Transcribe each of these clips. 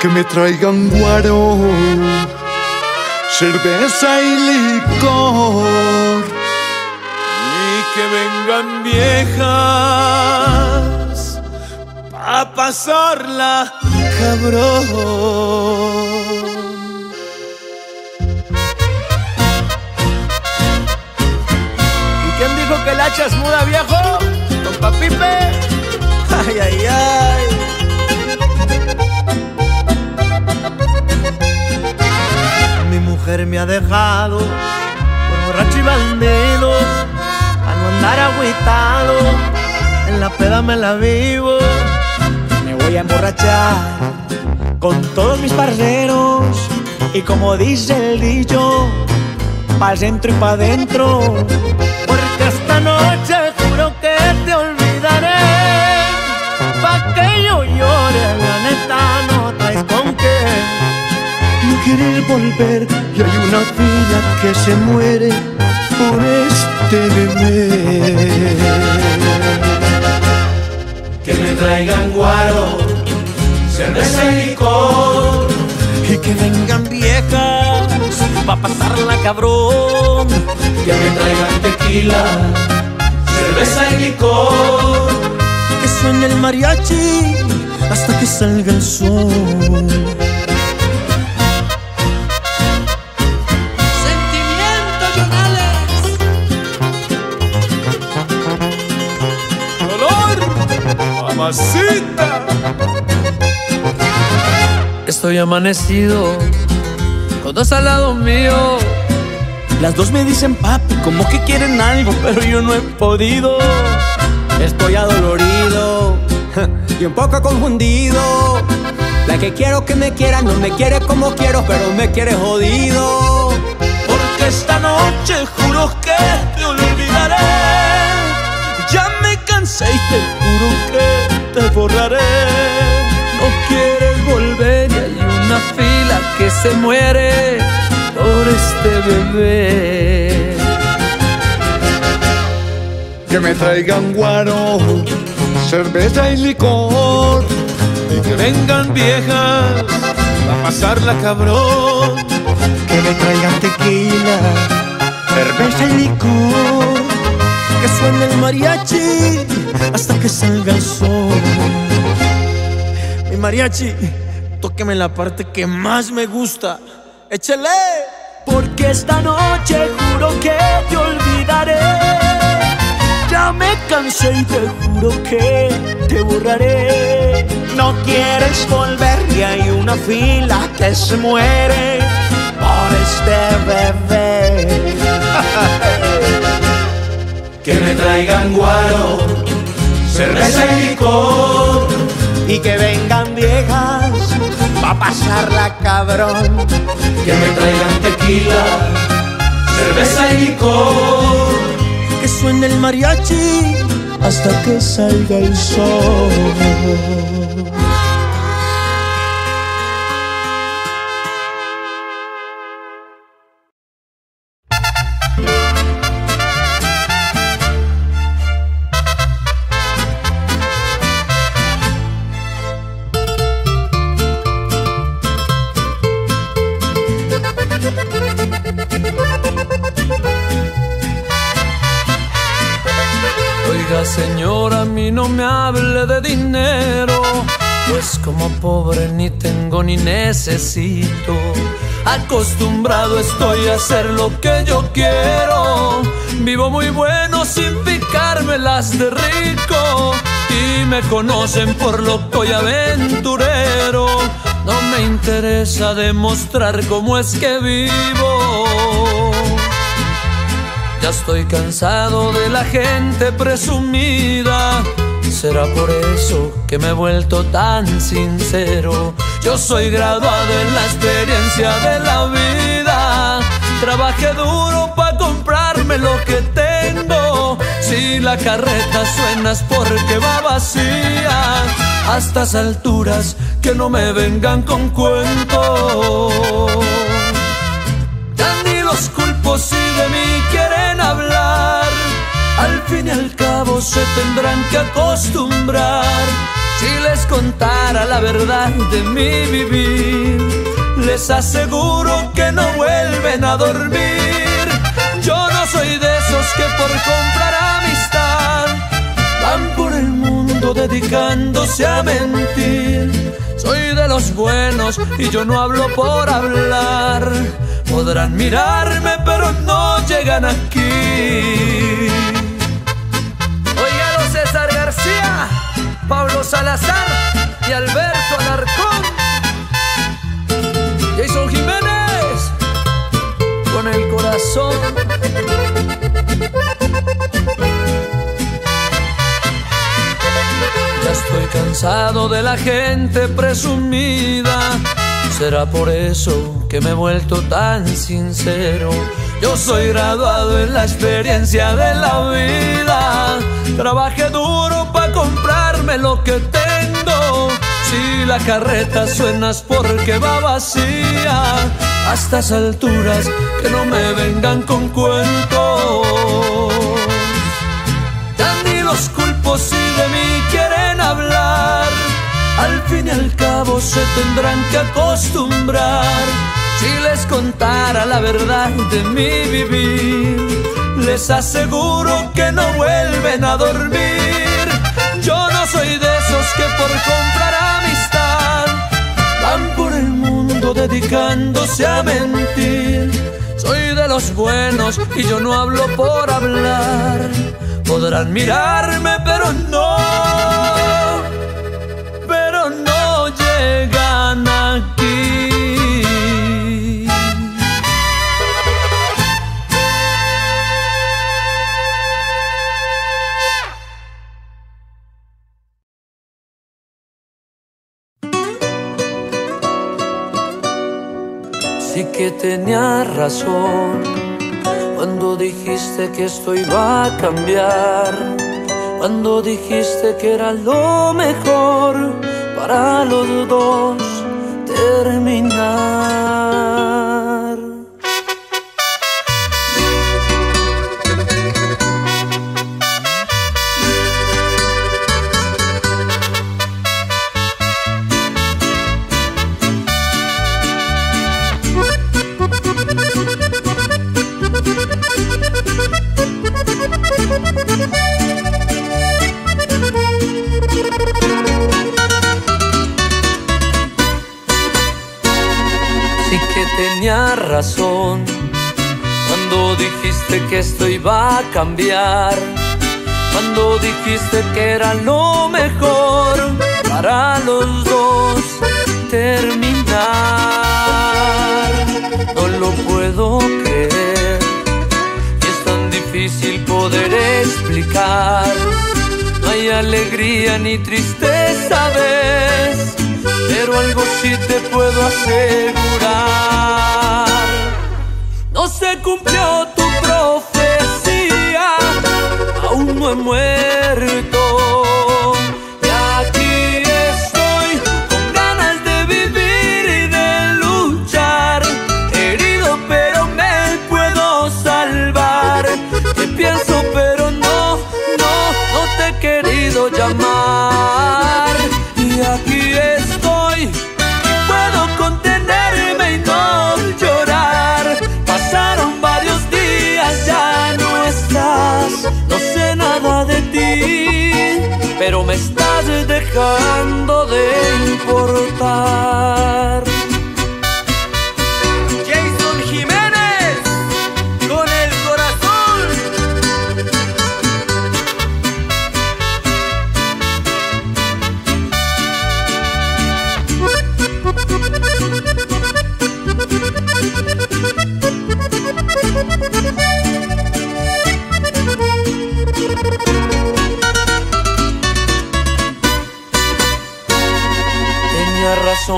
que me traigan guaro, cerveza y licor. Y que vengan viejas a pasarla, cabrón. ¿Y quién dijo que el hacha es muda, viejo? ¿Don Papipe? Ay, ay, ay. Me ha dejado por borracho y bandido, a no andar agüitado, en la peda me la vivo. Me voy a emborrachar con todos mis parceros y como dice el dicho, pa' centro y pa' dentro, porque esta noche juro que te olvidaré, No quieres volver y hay una fila que se muere por este bebé. Que me traigan guaro, cerveza y licor. Y que vengan viejas, pa' pasarla cabrón. Que me traigan tequila, cerveza y licor. Que suene el mariachi hasta que salga el sol. ¡Mamacita! Estoy amanecido, con dos al lado mío. Las dos me dicen papi, como que quieren algo, pero yo no he podido. Estoy adolorido y un poco confundido. La que quiero que me quiera no me quiere como quiero, pero me quiere jodido. Porque esta noche juro que te olvidaré. Ya me cansé y te juro que te borraré. No quieres volver y hay una fila que se muere por este bebé. Que me traigan guaro, cerveza y licor. Y que vengan viejas a pasarla cabrón. Que me traigan tequila, cerveza y licor. Que suene el mariachi hasta que salga el sol. Mi mariachi, tóqueme la parte que más me gusta. Échale. Porque esta noche juro que te olvidaré. Ya me cansé y te juro que te borraré. No quieres volver y hay una fila que se muere por este bebé. que me traigan guaro, cerveza y licor. Y que vengan viejas pa' pasarla cabrón. Que me traigan tequila, cerveza y licor. Que suene el mariachi hasta que salga el sol. Señora, a mí no me hable de dinero, pues como pobre ni tengo ni necesito. Acostumbrado estoy a hacer lo que yo quiero. Vivo muy bueno sin picarme las de rico. Y me conocen por loco y aventurero. No me interesa demostrar cómo es que vivo. Ya estoy cansado de la gente presumida. Será por eso que me he vuelto tan sincero. Yo soy graduado en la experiencia de la vida. Trabajé duro para comprarme lo que tengo. Si la carreta suena es porque va vacía. A estas alturas que no me vengan con cuentos. Ya ni los culpos fin y al cabo se tendrán que acostumbrar Si les contara la verdad de mi vivir, les aseguro que no vuelven a dormir. Yo no soy de esos que por comprar amistad van por el mundo dedicándose a mentir. Soy de los buenos y yo no hablo por hablar. Podrán mirarme, pero no llegan aquí. Salazar y Alberto Alarcón. Jason Jiménez, con el corazón. Ya estoy cansado de la gente presumida. Será por eso que me he vuelto tan sincero. Yo soy graduado en la experiencia de la vida. Trabajé duro para comprarme lo que tengo. Si la carreta suenas porque va vacía, a estas alturas que no me vengan con cuentos. Ya ni los culpos si de mí quieren hablar. Al fin y al cabo se tendrán que acostumbrar. Si les contara la verdad de mi vivir, les aseguro que no vuelven a dormir. Soy de esos que por comprar amistad van por el mundo dedicándose a mentir. Soy de los buenos y yo no hablo por hablar. Podrán mirarme, pero no, pero no llegan aquí. Que tenía razón cuando dijiste que esto iba a cambiar, cuando dijiste que era lo mejor para los dos terminar. Tenía razón cuando dijiste que esto iba a cambiar, cuando dijiste que era lo mejor para los dos terminar. No lo puedo creer y es tan difícil poder explicar. No hay alegría ni tristeza, ves, pero algo sí te puedo asegurar. No se cumplió tu profecía, aún no he muerto. Y aquí estoy con ganas de vivir y de luchar. Herido, pero me puedo salvar. Te pienso, pero no, no, no te he querido llamar. Me estás dejando de importar.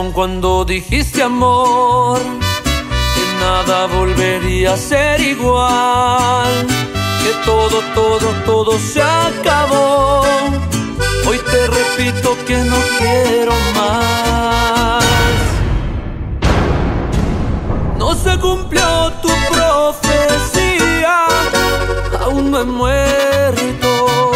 Cuando dijiste amor que nada volvería a ser igual, que todo, todo, todo se acabó. Hoy te repito que no quiero más. No se cumplió tu profecía, aún no he muerto.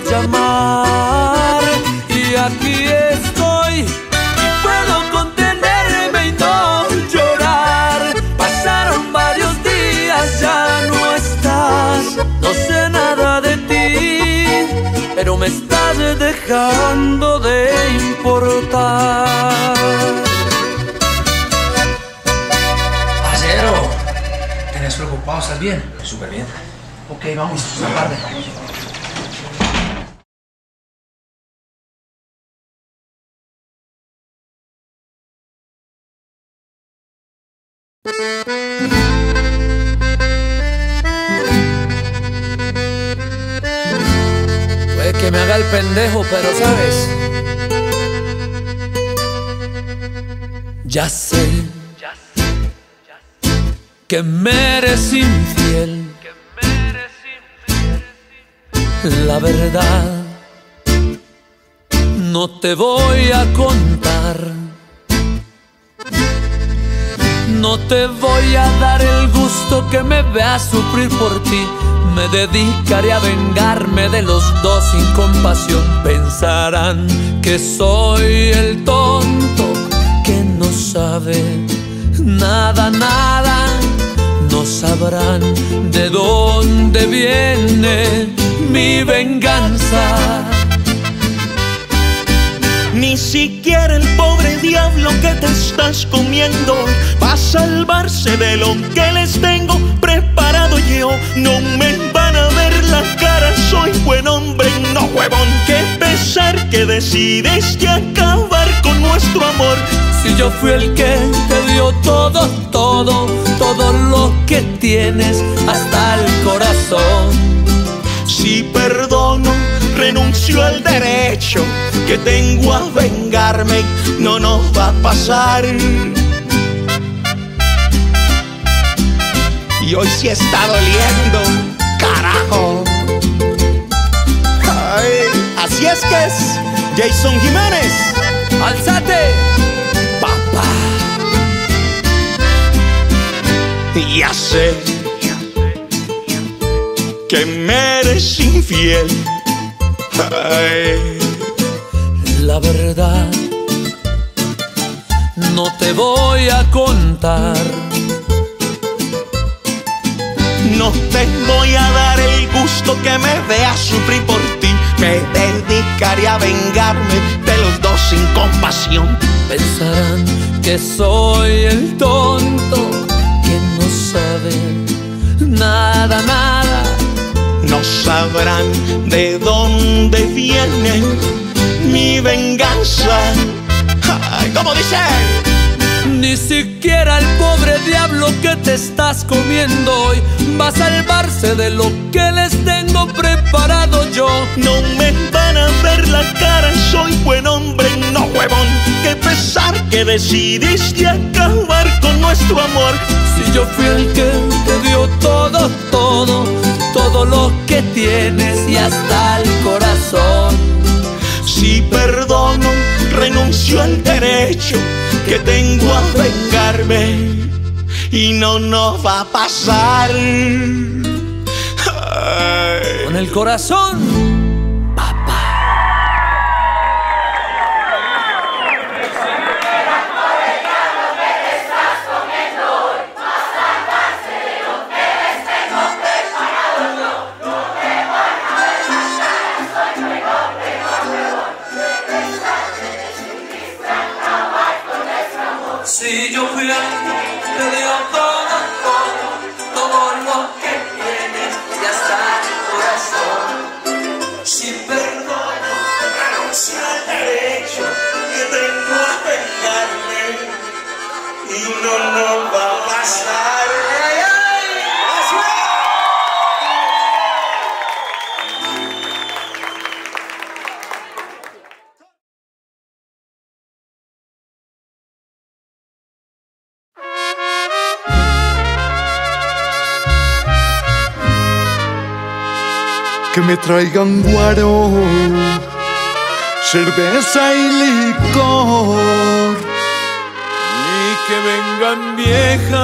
Llamar y aquí estoy y puedo contenerme y no llorar. Pasaron varios días, ya no estás, no sé nada de ti, pero me estás dejando de importar. Acero, ¿tenés preocupado? ¿Estás bien? Súper bien. Ok, vamos, aparte. Puede que me haga el pendejo, pero sabes. Ya sé que me eres infiel. La verdad, no te voy a contar. No te voy a dar el gusto que me veas sufrir por ti. Me dedicaré a vengarme de los dos sin compasión. Pensarán que soy el tonto que no sabe nada, nada. No sabrán de dónde viene mi venganza. Siquiera el pobre diablo que te estás comiendo va a salvarse de lo que les tengo preparado yo. No me van a ver la cara, soy buen hombre, no huevón. Qué pesar que decidiste acabar con nuestro amor. Si yo fui el que te dio todo, todo, todo lo que tienes, hasta el corazón. Si perdono, renuncio al derecho que tengo a vengarme, no nos va a pasar. Y hoy sí está doliendo, carajo. Ay, así es que es, Jason Jiménez, ¡Alzate! papá. Ya sé que me eres infiel. Ay. La verdad, no te voy a contar. No te voy a dar el gusto que me veas sufrir por ti. Me dedicaré a vengarme de los dos sin compasión. Pensarán que soy el tonto que no sabe nada, nada. No sabrán de dónde viene mi venganza. Ay, ¿Cómo dice? Ni siquiera el pobre diablo que te estás comiendo hoy va a salvarse de lo que les tengo preparado yo. No me van a ver la cara, soy buen hombre, no huevón. Qué pesar que decidiste acabar con nuestro amor. Si yo fui el que te dio todo, todo, todo lo que tienes y hasta el corazón. Si perdono, renuncio al derecho que tengo a vengarme y no nos va a pasar. Con el corazón, Si me traigan guaro, cerveza y licor. y que vengan viejas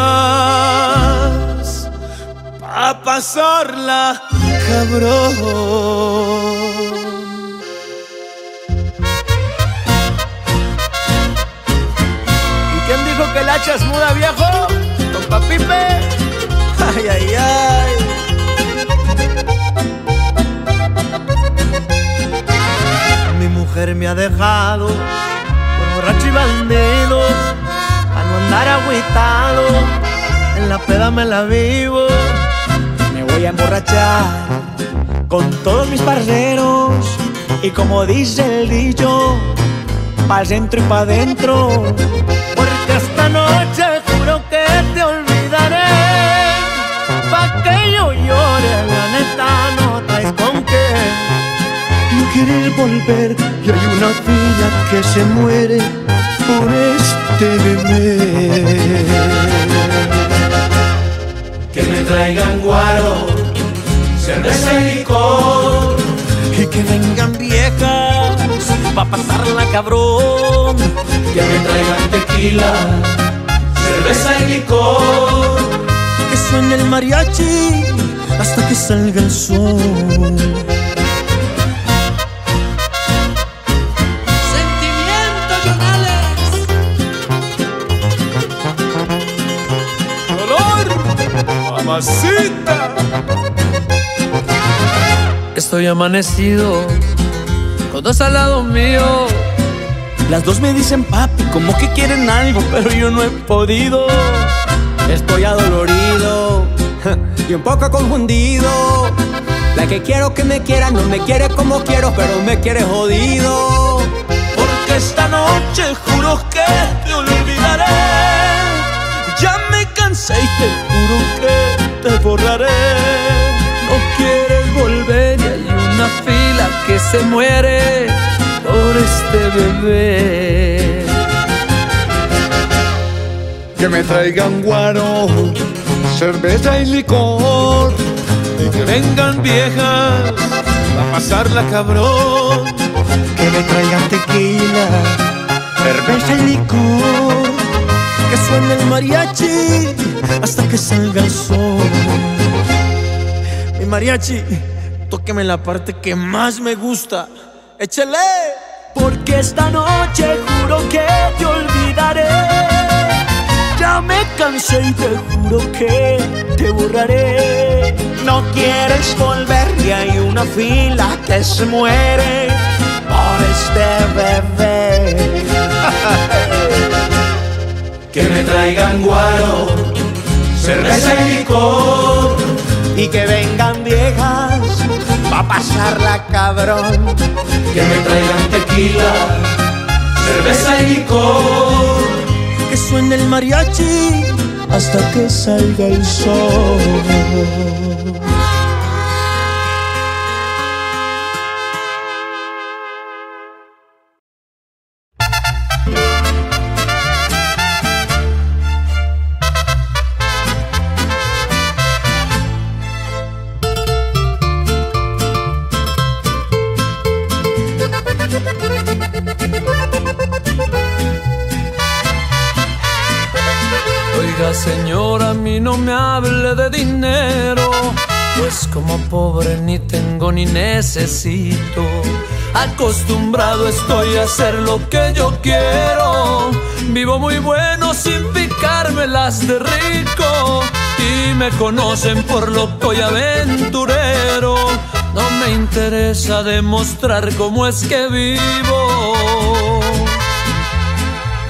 a pasarla, cabrón. ¿Y quién dijo que el hacha es muda, viejo? Compa Pipe. Ay, ay, ay. Mujer me ha dejado por borracho y bandido, a no andar agüitado, en la peda me la vivo. Me voy a emborrachar con todos mis parceros y como dice el dicho, pa' centro y pa' dentro. Porque esta noche No quiere volver y hay una fila que se muere por este bebé. Que me traigan guaro, cerveza y licor. Y que vengan viejas pa' pasarla cabrón. Que me traigan tequila, cerveza y licor. Que suene el mariachi hasta que salga el sol. ¡Mamacita! Estoy amanecido, con dos al lado mío. Las dos me dicen papi, como que quieren algo, pero yo no he podido. Estoy adolorido y un poco confundido. La que quiero que me quiera no me quiere como quiero, pero me quiere jodido. Porque esta noche juro que te olvidaré. Ya me cansé y te juro que te borraré. No quieres volver y hay una fila que se muere por este bebé. Que me traigan guaro, cerveza y licor. Y que vengan viejas a pasarla cabrón. Que me traigan tequila, cerveza y licor. Que suene el mariachi hasta que salga el sol. Mi mariachi, tóqueme la parte que más me gusta. Échele. Porque esta noche juro que te olvidaré. Ya me cansé y te juro que te borraré. No quieres volver y hay una fila que se muere por este bebé. Que me traigan guaro, cerveza y licor. y que vengan viejas pa' pasarla cabrón. Que me traigan tequila, cerveza y licor. Que suene el mariachi hasta que salga el sol. Ni necesito. Acostumbrado estoy a hacer lo que yo quiero. Vivo muy bueno sin picármelas de rico. Y me conocen por loco y aventurero. No me interesa demostrar cómo es que vivo.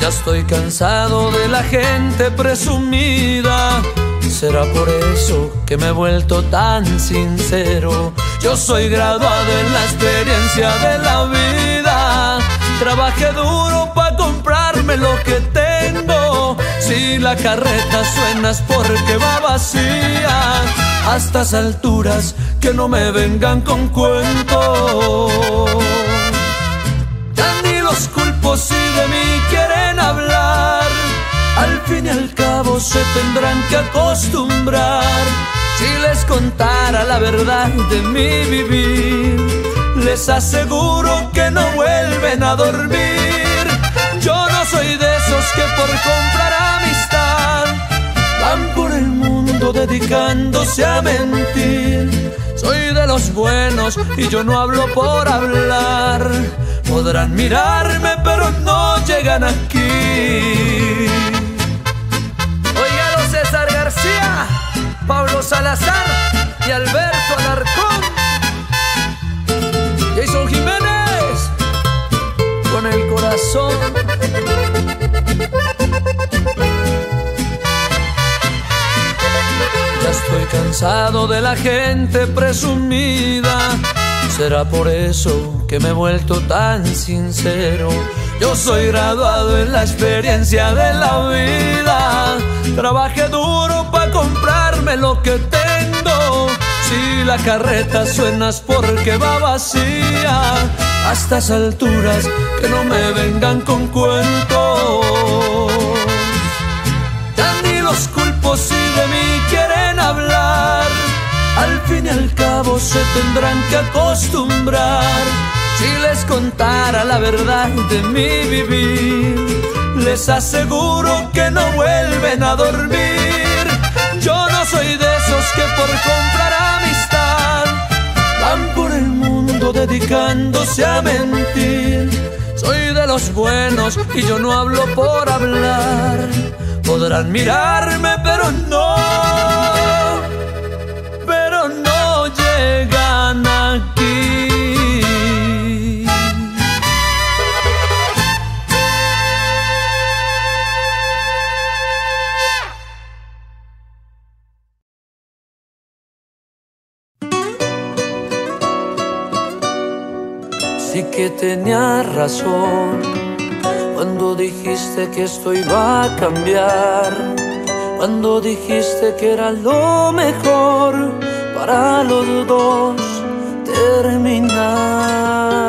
Ya estoy cansado de la gente presumida. Será por eso que me he vuelto tan sincero. Yo soy graduado en la experiencia de la vida. Trabajé duro para comprarme lo que tengo. Si la carreta suena es porque va vacía. A estas alturas que no me vengan con cuentos. Ya ni los culpos si de mí quieren hablar. Al fin y al cabo se tendrán que acostumbrar. Si les contara la verdad de mi vivir, les aseguro que no vuelven a dormir. Yo no soy de esos que por comprar amistad van por el mundo dedicándose a mentir. Soy de los buenos y yo no hablo por hablar. Podrán mirarme, pero no llegan aquí. Pablo Salazar y Alberto Alarcón. Jason Jiménez con el corazón. Ya estoy cansado de la gente presumida. Será por eso que me he vuelto tan sincero. Yo soy graduado en la experiencia de la vida. Trabajé duro para comprarme lo que tengo. Si la carreta suenas porque va vacía, a estas alturas que no me vengan con cuentos. Ya ni los culpos si de mí quieren hablar. Al fin y al cabo se tendrán que acostumbrar si les contara la verdad de mi vivir, les aseguro que no vuelven a dormir. Soy de esos que por comprar amistad van por el mundo dedicándose a mentir. Soy de los buenos y yo no hablo por hablar. Podrán mirarme, pero no, pero no llegan aquí. Sí que tenías razón cuando dijiste que esto iba a cambiar, cuando dijiste que era lo mejor para los dos terminar.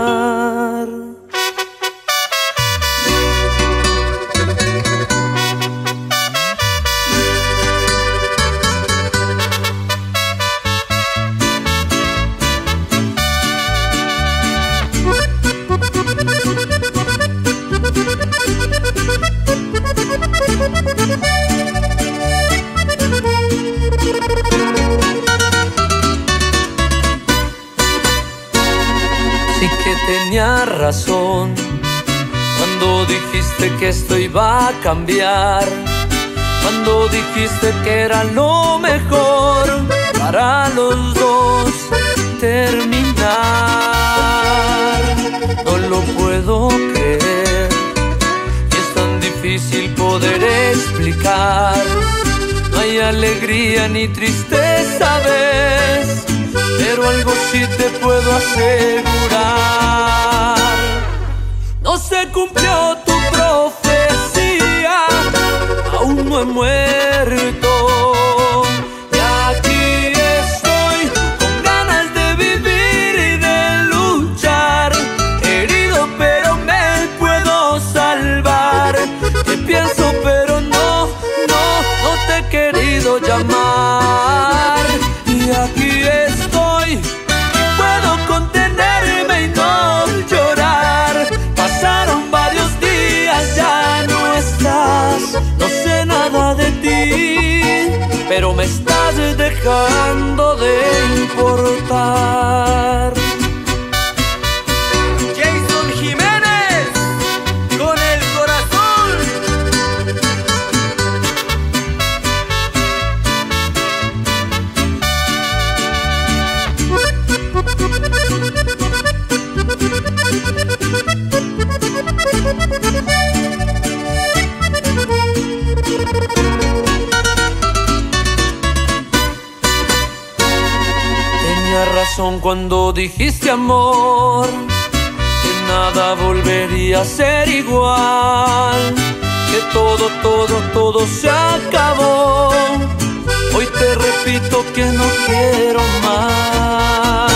Cuando dijiste que esto iba a cambiar, cuando dijiste que era lo mejor para los dos terminar. No lo puedo creer y es tan difícil poder explicar. No hay alegría ni tristeza, ves, pero algo sí te puedo asegurar. Se cumplió tu profecía, aún no he muerto. Dejando cuando dijiste amor, que nada volvería a ser igual, que todo, todo, todo se acabó. Hoy te repito que no quiero más.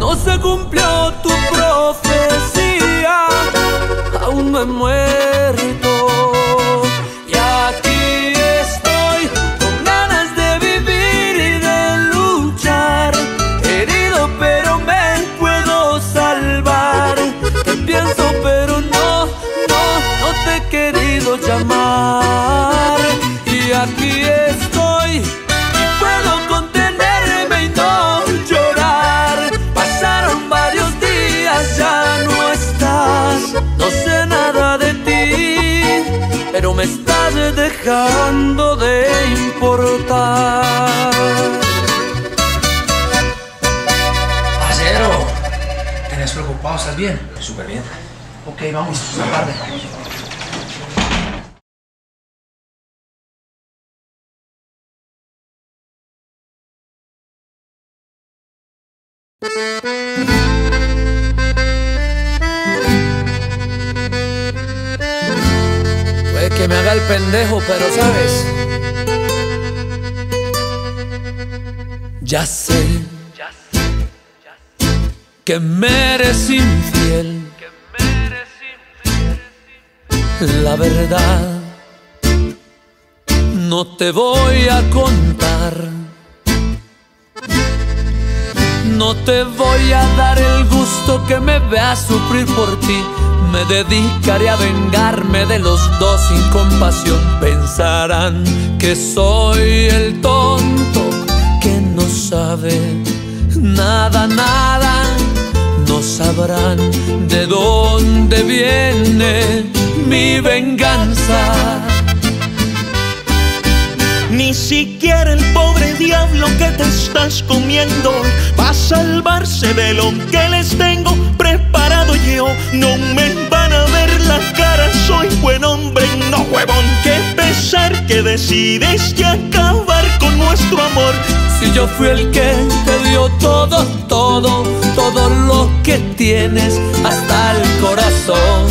No se cumplió tu profecía, aún no he muerto. me estás dejando de importar. Acero, tenés preocupado, ¿estás bien? Súper bien. Ok, vamos, esta tarde. Thank you. Que me haga el pendejo, pero sabes. Ya sé que me eres infiel. La verdad, no te voy a contar. No te voy a dar el gusto que me veas sufrir por ti. Me dedicaré a vengarme de los dos sin compasión. Pensarán que soy el tonto que no sabe nada, nada. No sabrán de dónde viene mi venganza. Ni siquiera el pobre diablo que te estás comiendo va a salvarse de lo que les tengo preparado yo. No me van a ver la cara, soy buen hombre, no huevón. Qué pesar que decides ya acabar con nuestro amor. Si yo fui el que te dio todo, todo, todo lo que tienes, hasta el corazón.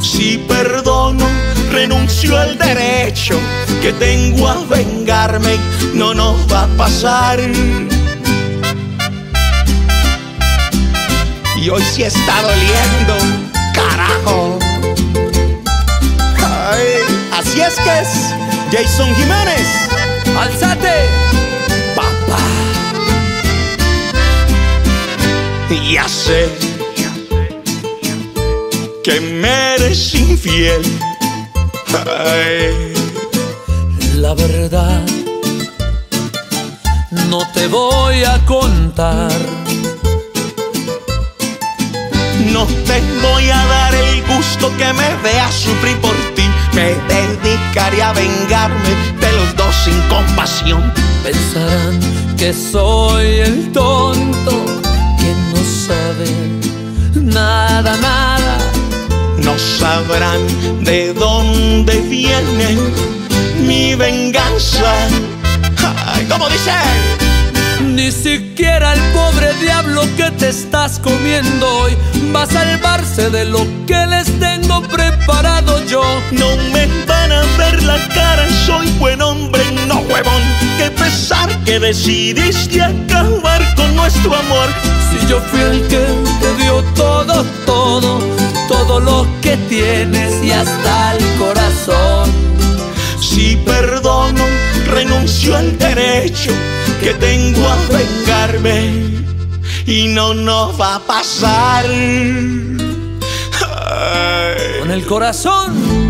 Si perdono, renuncio al derecho que tengo a vengarme, no nos va a pasar. Y hoy sí está doliendo, carajo. Así es que es Jason Jiménez, ¡Alzate! papá. Ya sé que me eres infiel. Ay. La verdad, no te voy a contar. No te voy a dar el gusto que me veas sufrir por ti. Me dedicaré a vengarme de los dos sin compasión. Pensarán que soy el tonto que no sabe nada, nada. No sabrán de dónde viene mi venganza. Ay, ¿Cómo dice? Ni siquiera el pobre diablo que te estás comiendo hoy va a salvarse de lo que les tengo preparado yo. No me van a ver la cara, soy buen hombre, no huevón. Qué pesar que decidiste acabar con nuestro amor. Si yo fui el que te dio todo, todo, todo lo que tienes y hasta el corazón. Si perdono, renuncio al derecho que tengo a vengarme y no nos va a pasar. Con el corazón,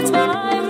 señora,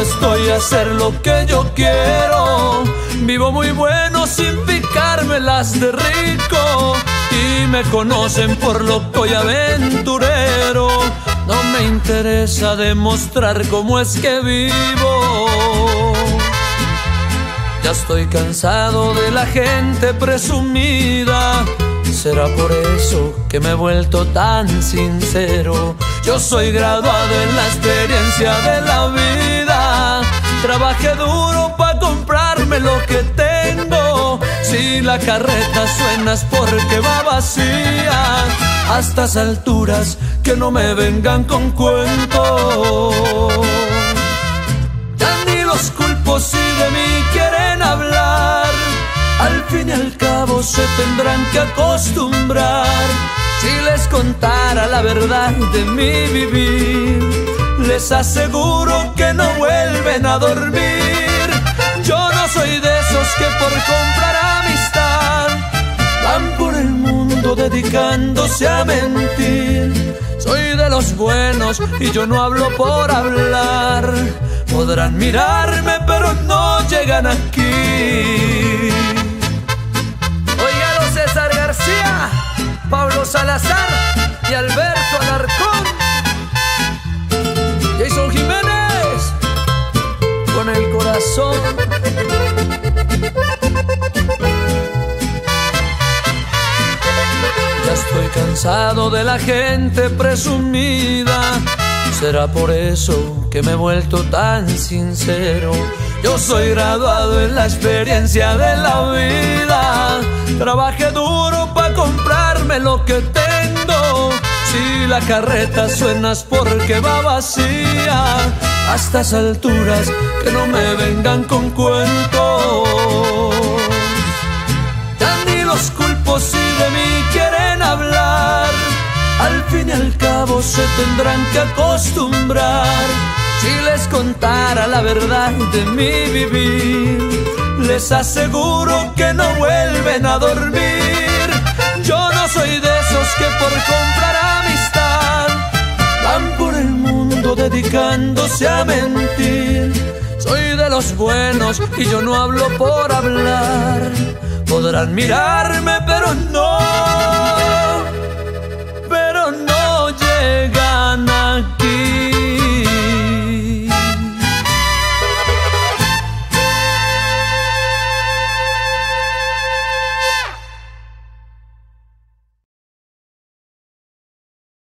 Estoy a hacer lo que yo quiero. Vivo muy bueno sin picarme las de rico. Y me conocen por loco y aventurero. No me interesa demostrar cómo es que vivo. Ya estoy cansado de la gente presumida. Será por eso que me he vuelto tan sincero. Yo soy graduado en la experiencia de la vida. Trabajé duro para comprarme lo que tengo. Si la carreta suenas porque va vacía, a estas alturas que no me vengan con cuentos. Ya ni los culpos si de mí quieren hablar, al fin y al cabo se tendrán que acostumbrar. Si les contara la verdad de mi vivir, les aseguro que no vuelven a dormir. Yo no soy de esos que por comprar amistad van por el mundo dedicándose a mentir. Soy de los buenos y yo no hablo por hablar. Podrán mirarme pero no llegan aquí. Oiga, César García, Pablo Salazar y Alberto Alarcón. El corazón. Ya estoy cansado de la gente presumida. Será por eso que me he vuelto tan sincero. Yo soy graduado en la experiencia de la vida. Trabajé duro para comprarme lo que tengo. Si la carreta suenas porque va vacía, a estas alturas que no me vengan con cuentos. Ni los culpos si de mí quieren hablar. Al fin y al cabo se tendrán que acostumbrar. Si les contara la verdad de mi vivir, les aseguro que no vuelven a dormir. No soy de esos que por comprar amistad van por el mundo dedicándose a mentir. Soy de los buenos y yo no hablo por hablar. Podrán mirarme, pero no, pero no llega